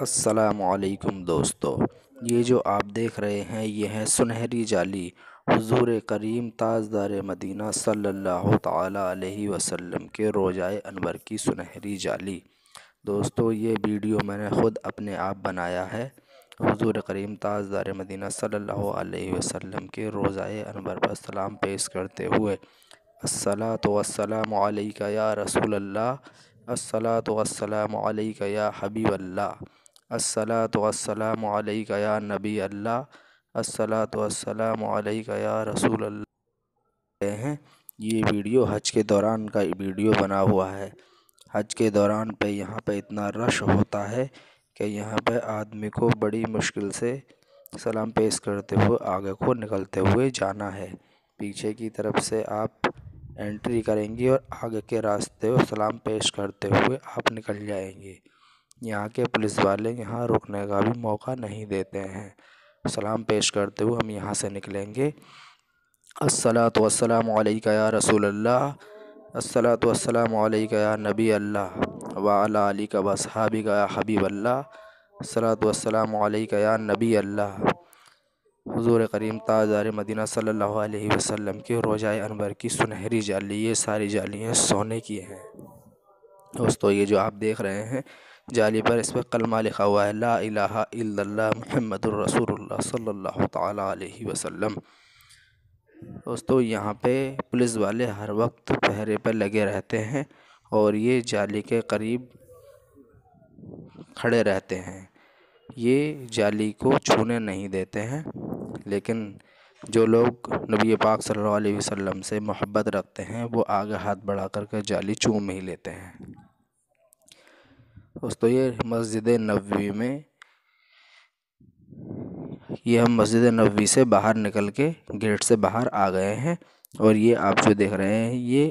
السلام علیکم دوستو، یہ جو آپ دیکھ رہے ہیں، یہ ہے سنہری جالی، حضور کریم تاجدار مدینہ صلی اللہ تعالیٰ علیہ وسلم کے روضۂ انور کی سنہری جالی۔ دوستو، یہ ویڈیو میں نے خود اپنے آپ بنایا ہے۔ حضور کریم تاجدار مدینہ صلی اللہ علیہ وسلم کے روضۂ انور پر سلام پیش کرتے ہوئے الصلاۃ والسلام علیکہ یا رسول اللہ الصلاۃ والسلام علیکہ یا حبیب اللہ۔ الصلاۃ والسلام علیکہ یا نبی اللہ الصلاۃ والسلام علیکہ یا رسول اللہ ہیں یہ ویڈیو حج کے دوران کا ویڈیو بنا ہوا ہے۔ حج کے دوران پہ یہاں پہ اتنا رش ہوتا ہے کہ یہاں پہ آدمی کو بڑی مشکل سے سلام پیش کرتے ہوئے، آگے کو نکلتے ہوئے جانا ہے۔ پیچھے کی طرف سے آپ انٹری کریں گے اور آگے کے راستے سلام پیش کرتے ہوئے آپ نکل جائیں گے۔ یہاں کے پولیس والے یہاں رکنے کا بھی موقع نہیں دیتے ہیں۔ سلام پیش کرتے ہوئے ہم یہاں سے نکلیں گے۔ الصلاۃ والسلام علیکہ یا رسول اللہ۔ الصلاۃ والسلام علیکہ یا نبی اللہ۔ وعلی علیکہ وصحابکہ یا حبیب اللہ۔ الصلاۃ والسلام علیکہ یا نبی اللہ۔ حضور کریم تاجدار مدینہ صلی اللہ علیہ وسلم کے روضۂ انور کی سنہری جالی، یہ ساری جالیاں سونے کی ہیں۔ دوستو، یہ جو آپ دیکھ رہے ہیں جالی پر اس پہ کلمہ لکھا ہوا ہے، لا الہ الا اللہ محمد الرسول اللہ صلی اللہ تعالیٰ علیہ وسلم۔ دوستو، یہاں پہ پولیس والے ہر وقت پہرے پر لگے رہتے ہیں اور یہ جالی کے قریب کھڑے رہتے ہیں۔ یہ جالی کو چھونے نہیں دیتے ہیں، لیکن جو لوگ نبی پاک صلی اللہ علیہ وسلم سے محبت رکھتے ہیں، وہ آگے ہاتھ بڑھا کر کے جالی چوم ہی لیتے ہیں۔ دوستو، یہ مسجد نبوی میں، یہ ہم مسجد نبوی سے باہر نکل کے گیٹ سے باہر آ گئے ہیں اور یہ آپ جو دیکھ رہے ہیں، یہ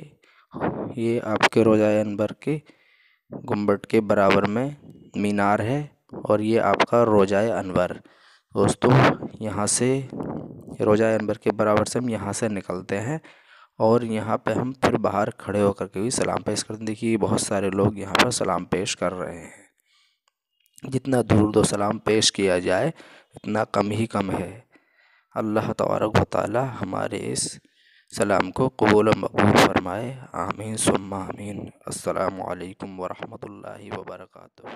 یہ آپ کے روضۂ انور کے گنبد کے برابر میں مینار ہے اور یہ آپ کا روضۂ انور۔ دوستو، یہاں سے روضۂ انور کے برابر سے ہم یہاں سے نکلتے ہیں۔ اور یہاں پہ ہم پھر باہر کھڑے ہو کر کے بھی سلام پیش کرتے ہیں۔ دیکھیے، بہت سارے لوگ یہاں پر سلام پیش کر رہے ہیں۔ جتنا درود و سلام پیش کیا جائے، اتنا کم ہی کم ہے۔ اللہ تبارک و تعالیٰ ہمارے اس سلام کو قبول و مقبول فرمائے۔ آمین، ثم آمین۔ السلام علیکم ورحمۃ اللہ وبرکاتہ۔